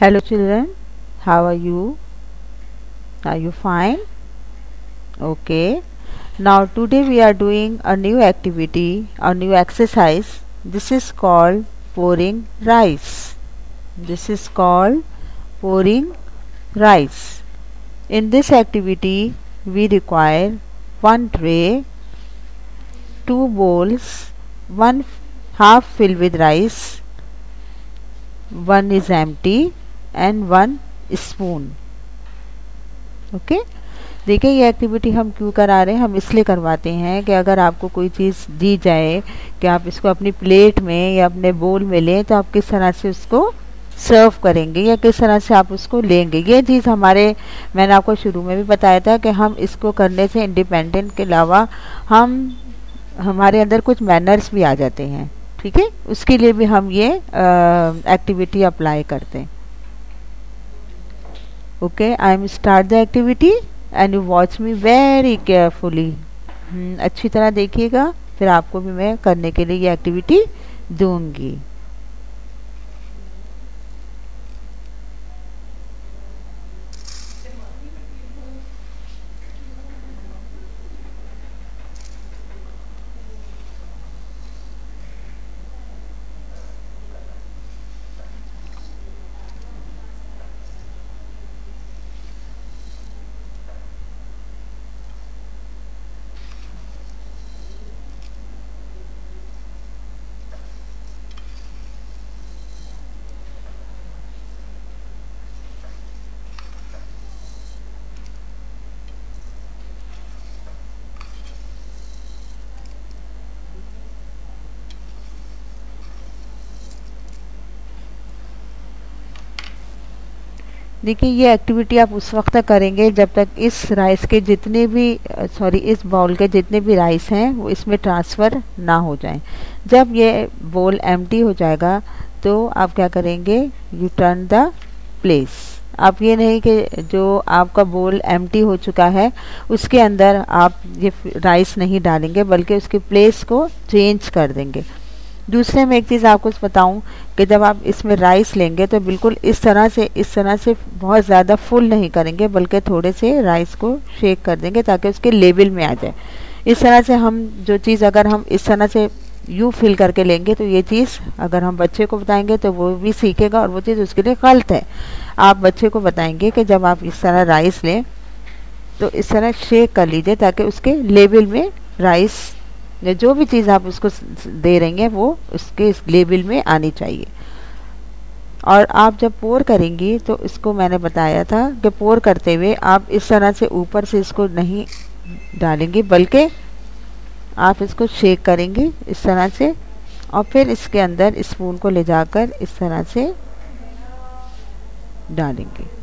Hello children, how are you? Are you fine? Okay. Now today we are doing a new activity, a new exercise. This is called pouring rice. This is called pouring rice. In this activity we require one tray, two bowls, one half filled with rice, one is empty and one spoon okay देखिए, ये activity हम क्यों करा रहे हैं? हम इसलिए करवाते हैं कि अगर आपको कोई चीज़ दी जाए कि आप इसको अपनी प्लेट में या अपने बोल में लें तो आप किस तरह से उसको सर्व करेंगे या किस तरह से आप उसको लेंगे? ये चीज़ हमारे, मैंने आपको शुरू में भी बताया था कि हम इसको करने से इंडिपेंडेंट के अलावा हम, हमारे अंदर कुछ मैनर्स भी आ जाते हैं। ठीक है? उसके लिए भी हम ये एक्टिविटी अप्लाई करते हैं। Okay i am start the activity and you watch me very carefully hmm, अच्छी तरह देखिएगा फिर आपको भी मैं करने के लिए ये एक्टिविटी दूँगी देखिए, ये एक्टिविटी आप उस वक्त तक करेंगे जब तक इस राइस के जितने भी सॉरी इस बाउल के जितने भी राइस हैं, वो इसमें ट्रांसफ़र ना हो जाएँ। जब ये बोल एम्प्टी हो जाएगा तो आप क्या करेंगे? यू टर्न द प्लेस आप ये नहीं कि जो आपका बोल एम्प्टी हो चुका है, उसके अंदर आप ये राइस नहीं डालेंगे, बल्कि उसके प्लेस को चेंज कर देंगे। दूसरे में एक चीज़ आपको बताऊँ कि जब आप इसमें राइस लेंगे तो बिल्कुल इस तरह से, इस तरह से बहुत ज़्यादा फुल नहीं करेंगे, बल्कि थोड़े से राइस को शेक कर देंगे ताकि उसके लेवल में आ जाए। इस तरह से हम जो चीज़ अगर हम इस तरह से यू फिल करके लेंगे तो ये चीज़ अगर हम बच्चे को बताएँगे तो वो भी सीखेगा और वो चीज़ उसके लिए गलत है। आप बच्चे को बताएँगे कि जब आप इस तरह राइस लें तो इस तरह शेक कर लीजिए ताकि उसके लेवल में राइस या जो भी चीज़ आप उसको दे रही हैं, वो उसके इस लेवल में आनी चाहिए। और आप जब पोर करेंगी तो इसको मैंने बताया था कि पोर करते हुए आप इस तरह से ऊपर से इसको नहीं डालेंगे, बल्कि आप इसको शेक करेंगे इस तरह से और फिर इसके अंदर स्पून को ले जाकर इस तरह से डालेंगे।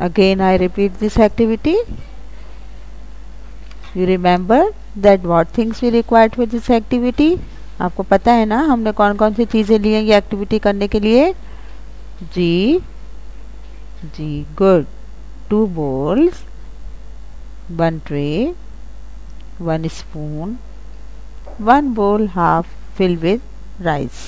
Again I repeat this activity you remember that what things we required for this activity आपको पता है ना हमने कौन कौन सी चीज़ें ली हैं ये एक्टिविटी करने के लिए जी जी good two bowls one tray one spoon one bowl half fill with rice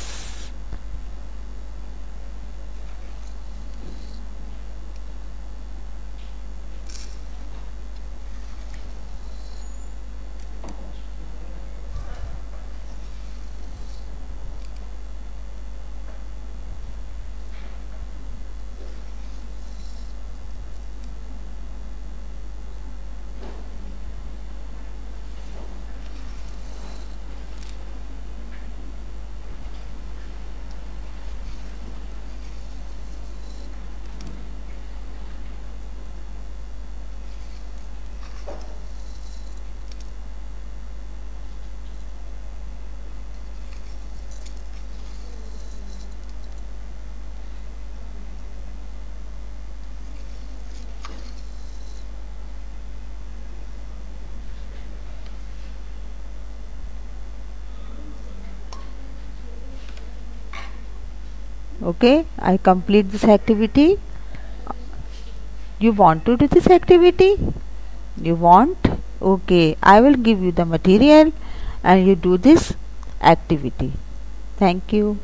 okay I complete this activity. You want to do this activity? You want? Okay I will give you the material and you do this activity. Thank you